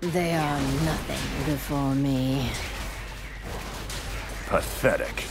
They are nothing before me. Pathetic.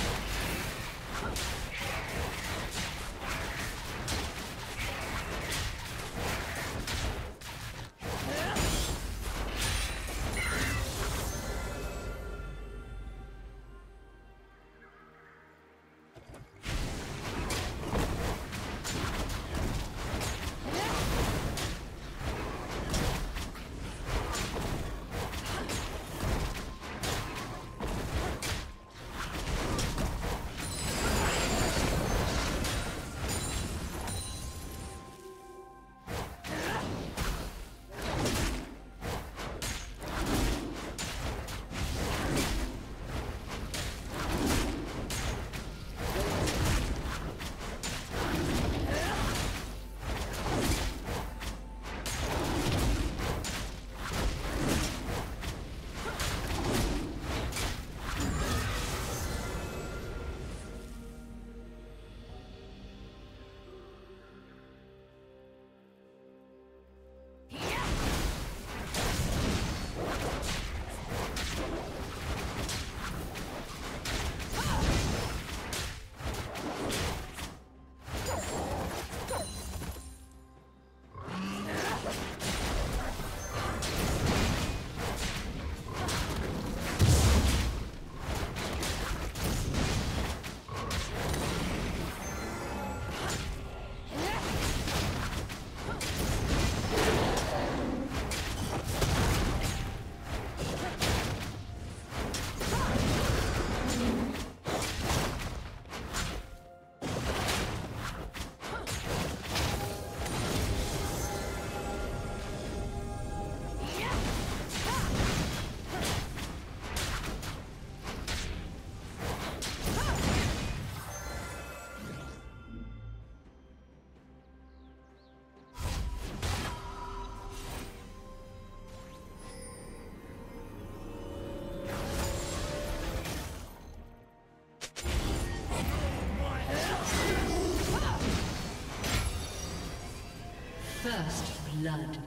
Blood.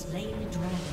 Slain the dragon.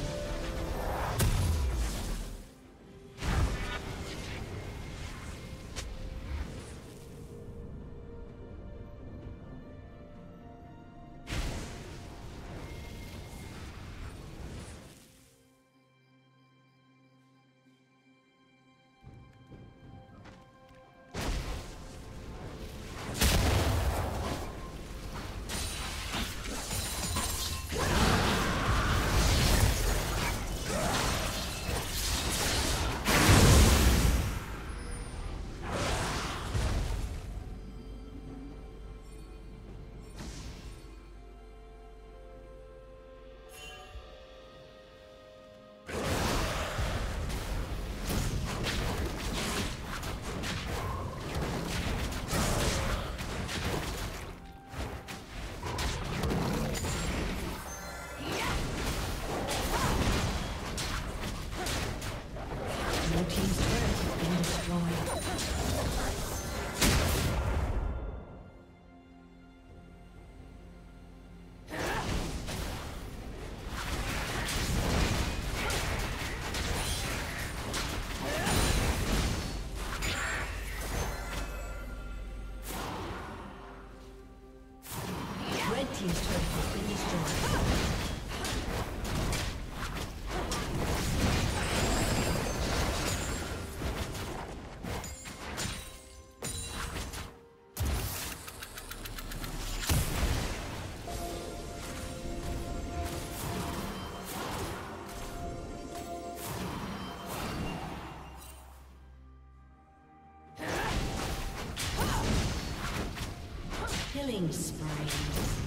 Killing spree.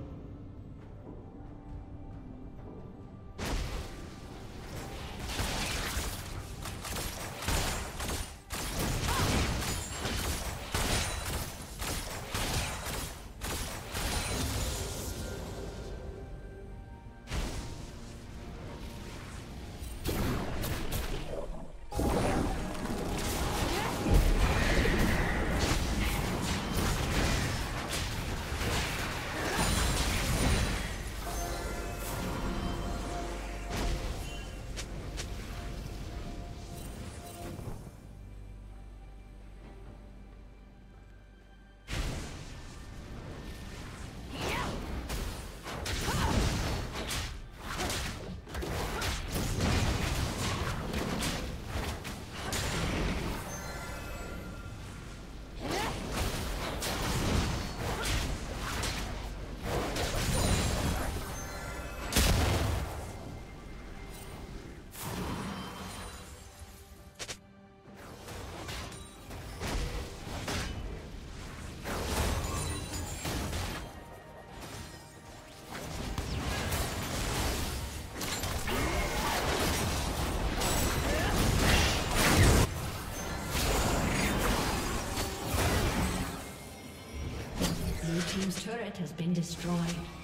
Has been destroyed.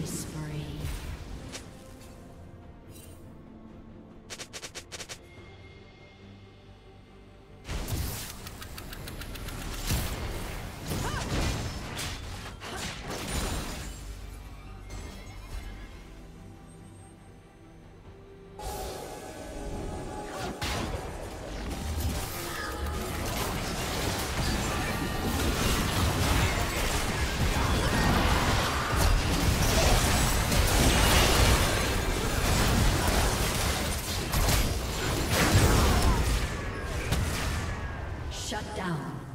Killing. Shut down.